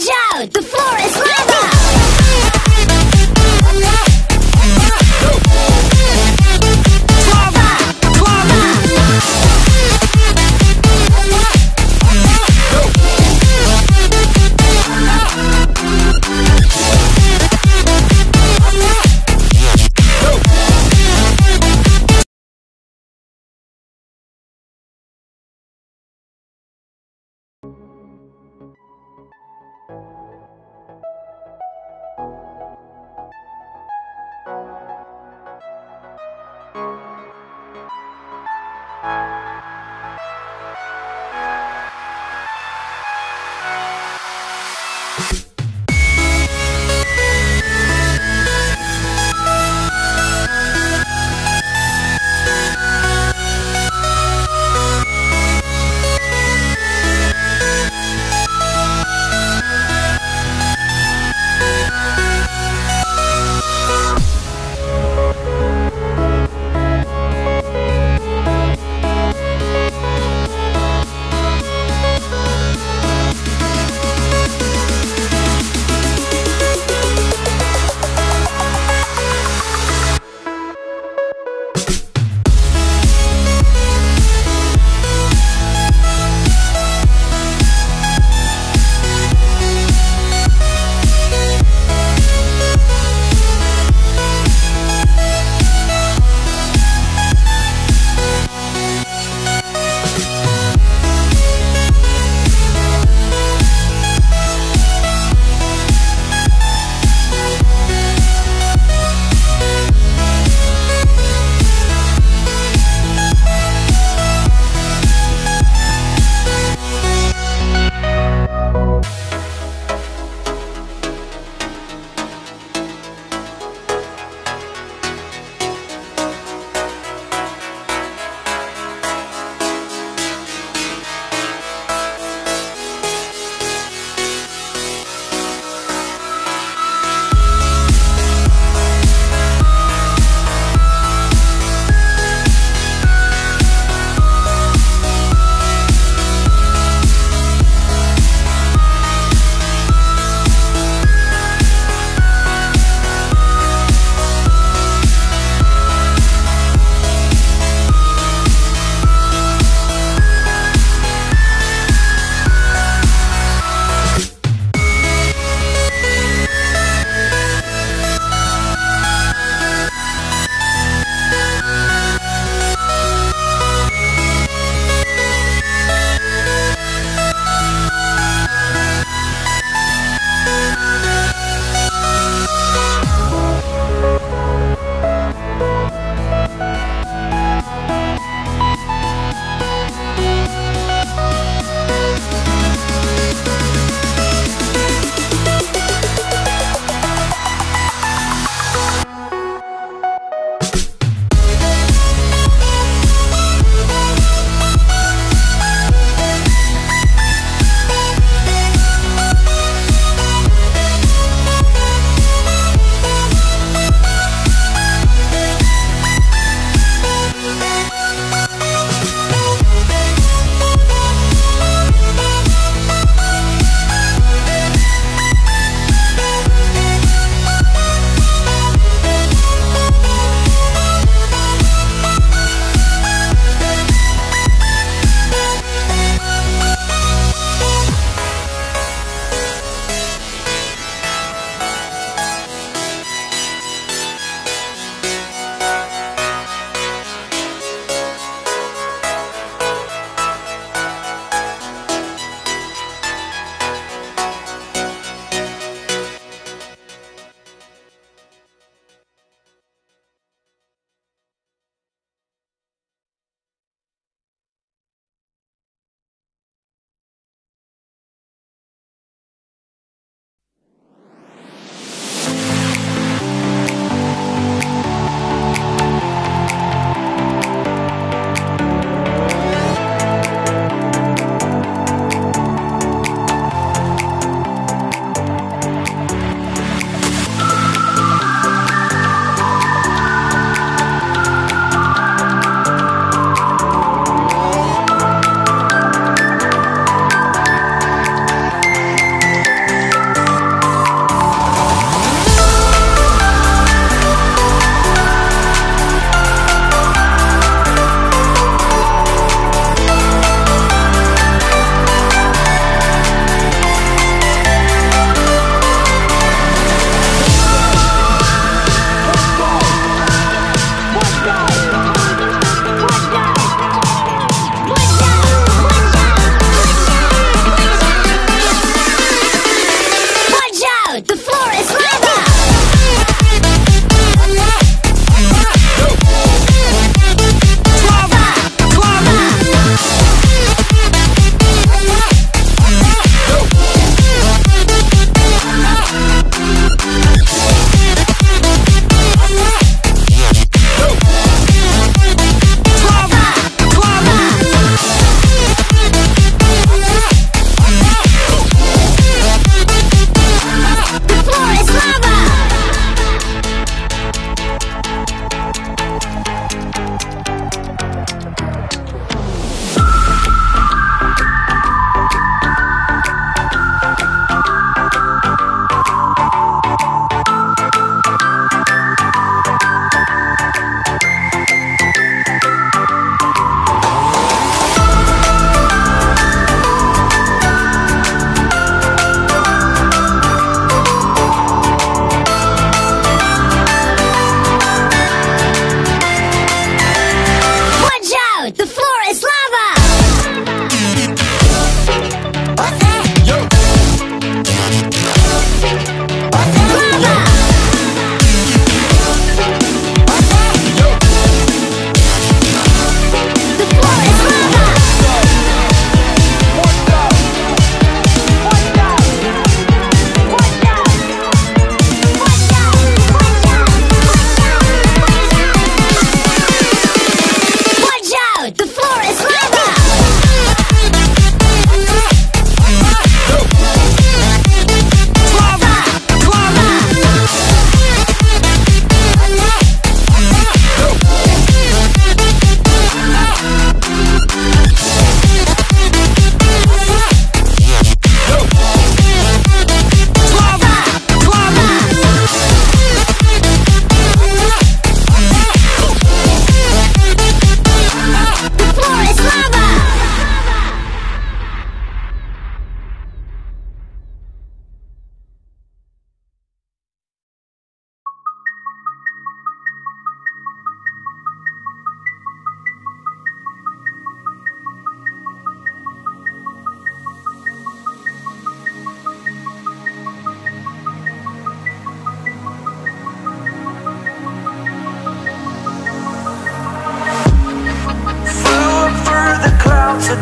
Watch out! The floor is lava!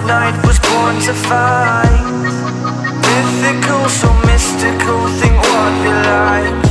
night was born to fight. Mythical, so mystical, think what you like.